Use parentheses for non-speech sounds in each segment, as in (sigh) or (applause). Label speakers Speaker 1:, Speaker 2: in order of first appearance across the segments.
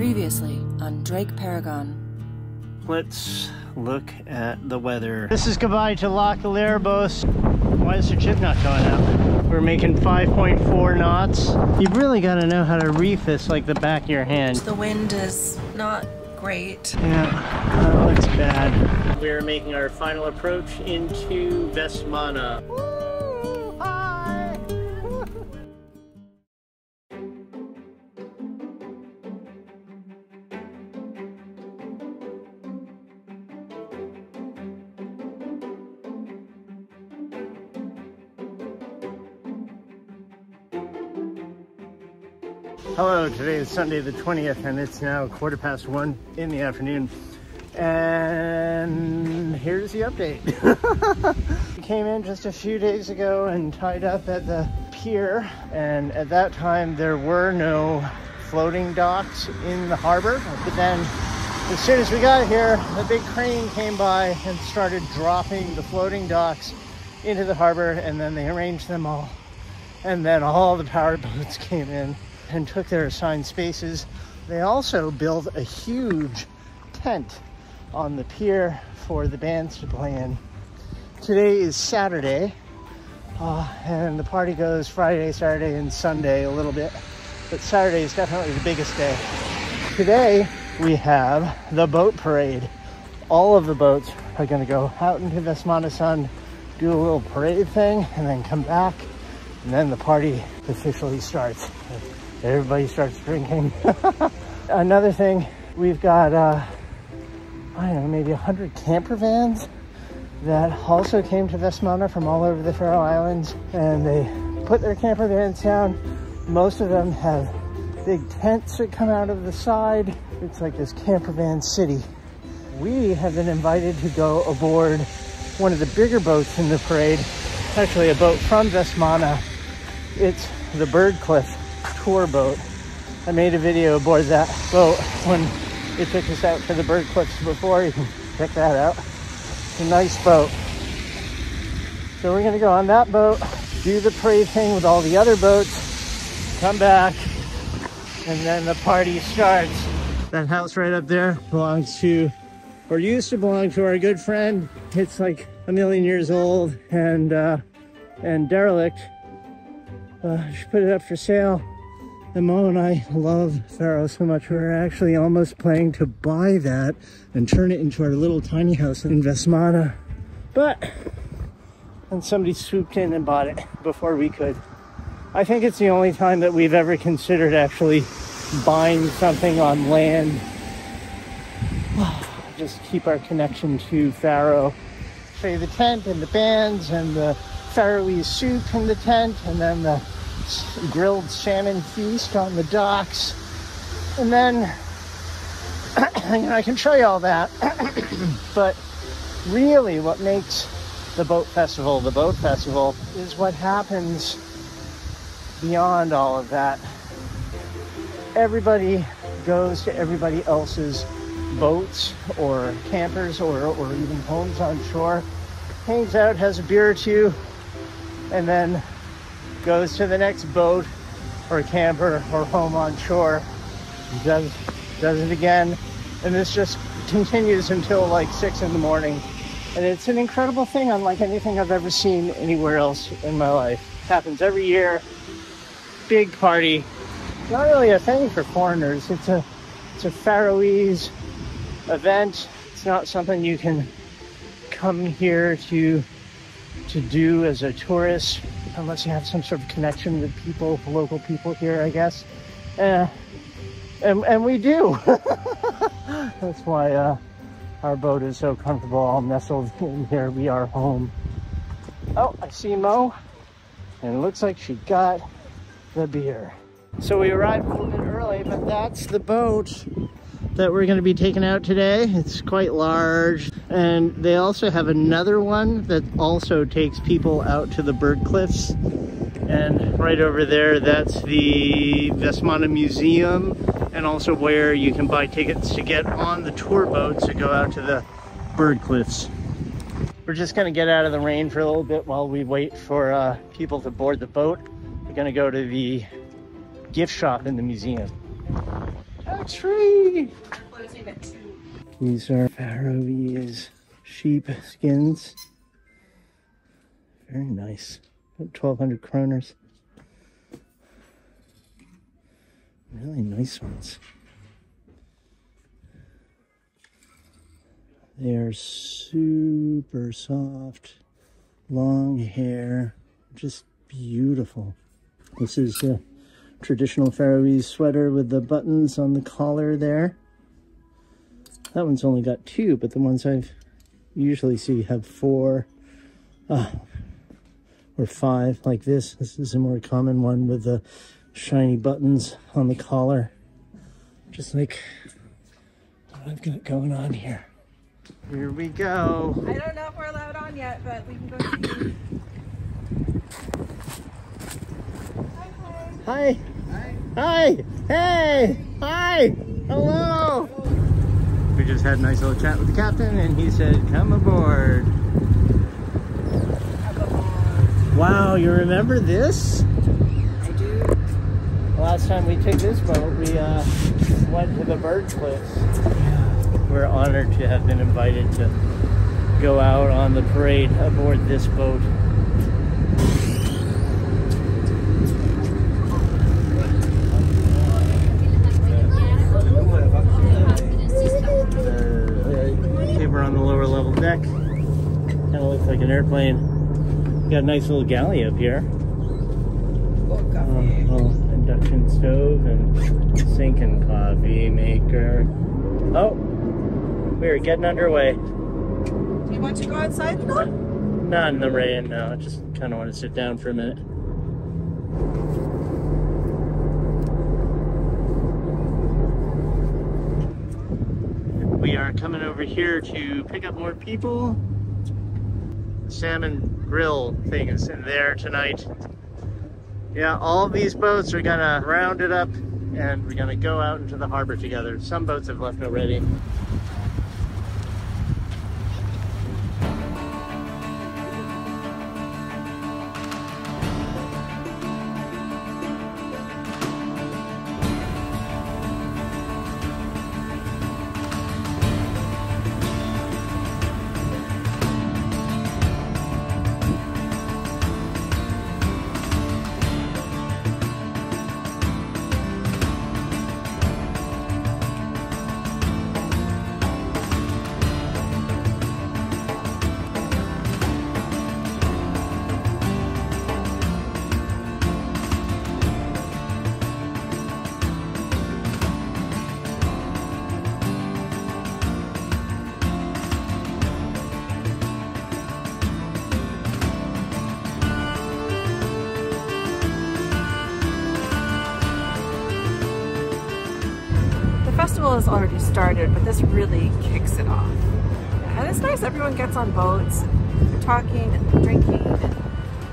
Speaker 1: Previously on Drake Paragon.
Speaker 2: Let's look at the weather. This is goodbye to Loch Lerbos. Why is the chip not going out? We're making 5.4 knots. You've really got to know how to reef this like the back of your hand.
Speaker 1: The wind is not great.
Speaker 2: Yeah, that looks bad. We're making our final approach into Vestmanna. Hello, today is Sunday the 20th and it's now quarter past one in the afternoon. And here's the update. we (laughs) came in just a few days ago and tied up at the pier. And at that time, there were no floating docks in the harbor. But then as soon as we got here, a big crane came by and started dropping the floating docks into the harbor and then they arranged them all. And then all the power boats (laughs) came in and took their assigned spaces. They also built a huge tent on the pier for the bands to play in. Today is Saturday, uh, and the party goes Friday, Saturday, and Sunday a little bit, but Saturday is definitely the biggest day. Today we have the boat parade. All of the boats are going to go out into Vestmanna Sund, do a little parade thing, and then come back, and then the party officially starts everybody starts drinking. (laughs) Another thing, we've got, uh, I don't know, maybe 100 camper vans that also came to Vestmanna from all over the Faroe Islands and they put their camper vans down. Most of them have big tents that come out of the side. It's like this camper van city. We have been invited to go aboard one of the bigger boats in the parade, actually a boat from Vestmanna. It's the Bird Cliff tour boat. I made a video aboard that boat when it took us out to the bird cliffs before. You can (laughs) check that out. It's a nice boat. So we're gonna go on that boat, do the parade thing with all the other boats, come back, and then the party starts. That house right up there belongs to, or used to belong to our good friend. It's like a million years old and uh, and derelict. Uh, she put it up for sale and Mo and I love Faroe so much, we are actually almost planning to buy that and turn it into our little tiny house in Vestmanna. But, and somebody swooped in and bought it before we could. I think it's the only time that we've ever considered actually buying something on land. (sighs) Just keep our connection to Faroe. You the tent and the bands and the Faroese soup in the tent and then the grilled salmon feast on the docks. And then (clears throat) you know, I can show you all that. (clears throat) but really what makes the boat festival the boat festival is what happens beyond all of that. Everybody goes to everybody else's boats or campers or, or even homes on shore, hangs out, has a beer or two, and then goes to the next boat or camper or home on shore, does, does it again, and this just (laughs) continues until like six in the morning. And it's an incredible thing, unlike anything I've ever seen anywhere else in my life. It happens every year. Big party. Not really a thing for foreigners. It's a it's a Faroese event. It's not something you can come here to to do as a tourist unless you have some sort of connection with people, local people here, I guess. Uh, and, and we do. (laughs) That's why uh, our boat is so comfortable, all nestled in here. We are home. Oh, I see Mo. And it looks like she got the beer. So we arrived a little bit early, but that's the boat that we're going to be taking out today. It's quite large. And they also have another one that also takes people out to the bird cliffs. And right over there, that's the Vestmanna Museum and also where you can buy tickets to get on the tour boats to go out to the bird cliffs. We're just gonna get out of the rain for a little bit while we wait for uh, people to board the boat. We're gonna go to the gift shop in the museum. A tree. These are Faroese sheep skins. Very nice. About 1200 kroners. Really nice ones. They are super soft, long hair, just beautiful. This is a traditional Faroese sweater with the buttons on the collar there. That one's only got two, but the ones I've usually see have four uh, or five like this. This is a more common one with the shiny buttons on the collar. Just like what I've got going on here. Here we go.
Speaker 1: I don't know if we're allowed on yet, but we can go
Speaker 2: Hi. Hi. Hi. Hey. Hi. Hello. We just had a nice little chat with the captain and he said, come aboard. Wow, you remember this?
Speaker 1: I do.
Speaker 2: Last time we took this boat, we uh, went to the bird cliffs. We're honored to have been invited to go out on the parade aboard this boat. The on the lower level deck kind of looks like an airplane. Got a nice little galley up here. Um, little induction stove and sink and coffee maker. Oh, we are getting underway.
Speaker 1: Do you want to go outside?
Speaker 2: Not in the rain, no. I just kind of want to sit down for a minute. We are coming over here to pick up more people. The salmon grill thing is in there tonight. Yeah, all these boats are gonna round it up and we're gonna go out into the harbor together. Some boats have left already.
Speaker 1: Festival has already started, but this really kicks it off. And it's nice, everyone gets on boats, talking and drinking, and,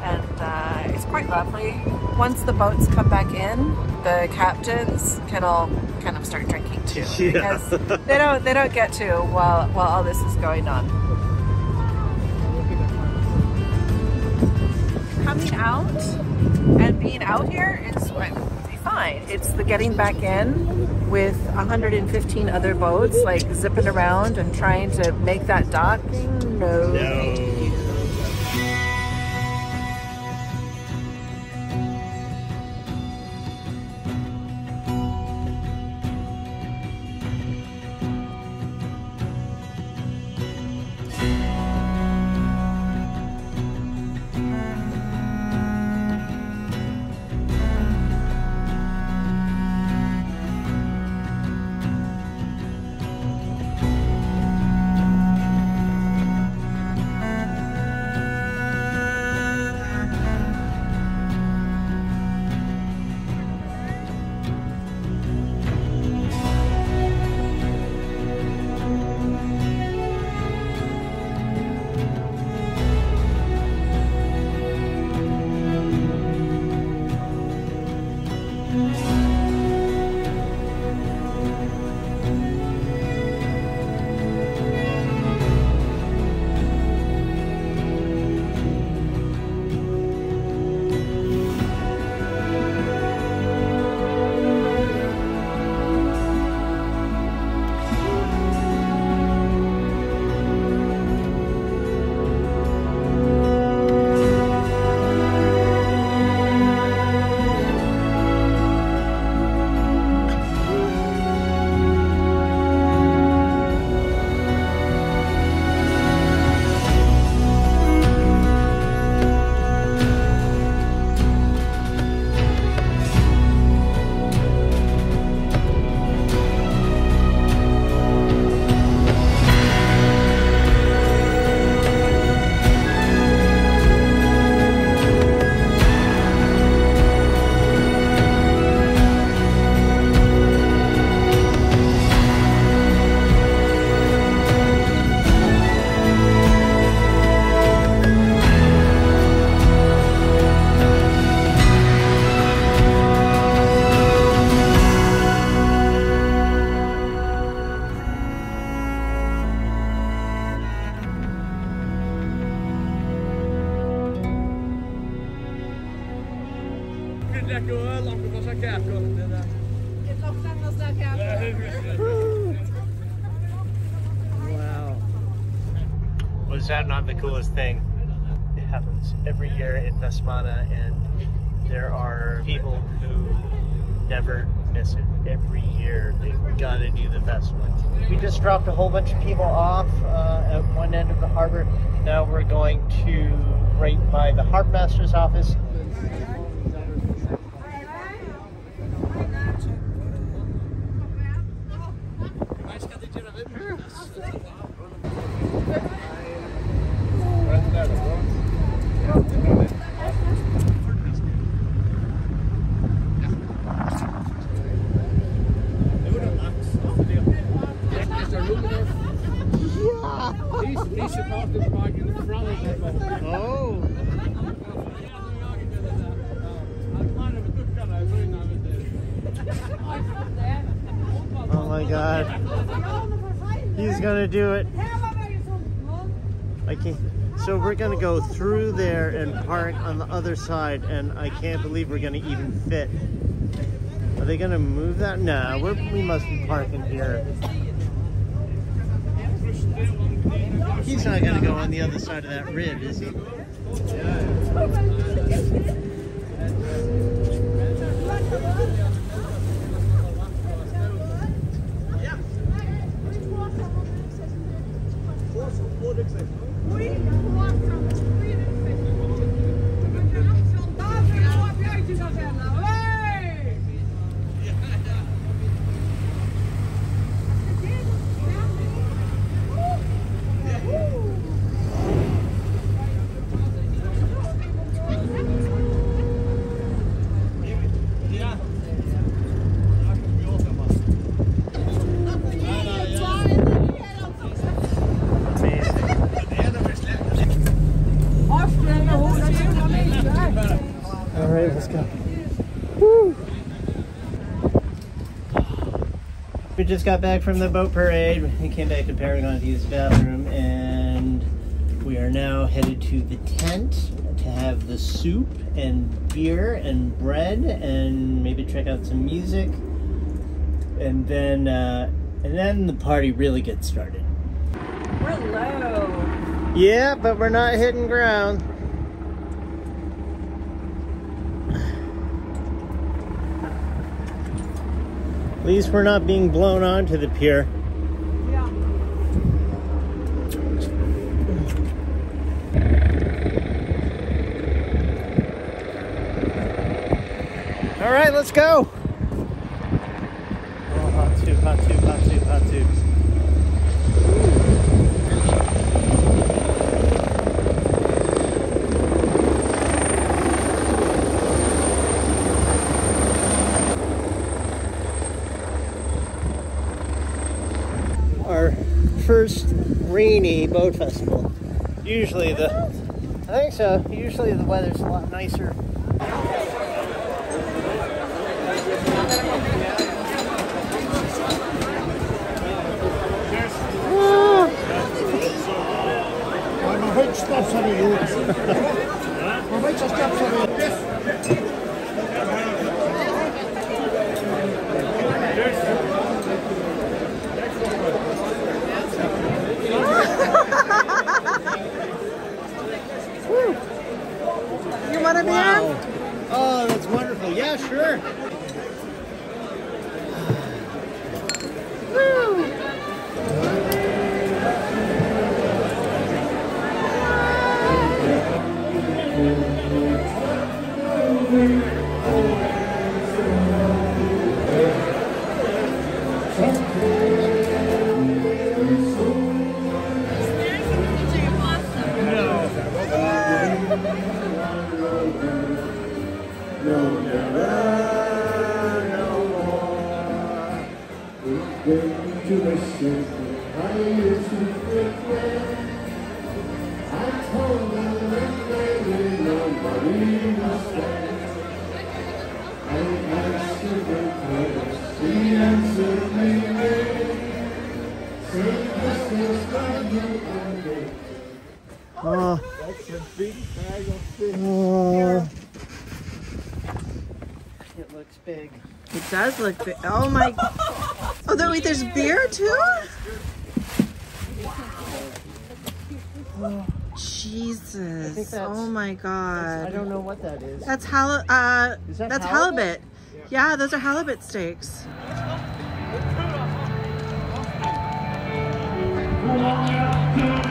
Speaker 1: and uh, it's quite lovely. Once the boats come back in, the captains can all kind of start drinking too. (laughs)
Speaker 2: Yeah.
Speaker 1: Because they don't they don't get to while while all this is going on. Coming out and being out here is it's fine. It's the getting back in with 115 other boats, like zipping around and trying to make that dock. No. thank
Speaker 2: coolest thing? It happens every year in Vestmanna, and there are people who never miss it. Every year, they've got to do the festival. We just dropped a whole bunch of people off uh, at one end of the harbor. Now we're going to right by the harbor master's office. Oh. oh. Oh my god. He's gonna do it. I can't. So we're gonna go through there and park on the other side, and I can't believe we're gonna even fit. Are they gonna move that? No, we're, we must be parking here. He's not gonna go on the other side of that rib, is he? Just got back from the boat parade. We came back to Paragon to use the bathroom, and we are now headed to the tent to have the soup and beer and bread, and maybe check out some music, and then uh, and then the party really gets started.
Speaker 1: We're low.
Speaker 2: Yeah, but we're not hitting ground. Least we're not being blown onto the pier.
Speaker 1: Yeah.
Speaker 2: All right, let's go. Oh, hot soup, hot soup, hot soup, hot soup. Our first rainy boat festival. Usually the, I think so. Usually the weather's a lot nicer Oh. Oh. It looks big.
Speaker 1: It does look big. Oh my. Oh, there, wait, there's beer too? Jesus. Oh my God.
Speaker 2: I don't know what that is.
Speaker 1: That's hal uh
Speaker 2: Is that
Speaker 1: that's
Speaker 2: halibut?
Speaker 1: halibut. Yeah, those are halibut steaks.
Speaker 2: And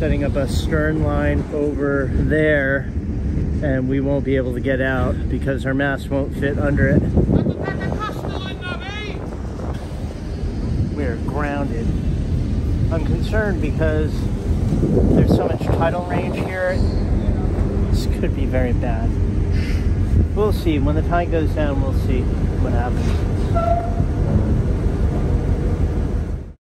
Speaker 2: setting up a stern line over there and we won't be able to get out because our mast won't fit under it. We're grounded. I'm concerned because there's so much tidal range here. This could be very bad. We'll see. When the tide goes down, we'll see what happens.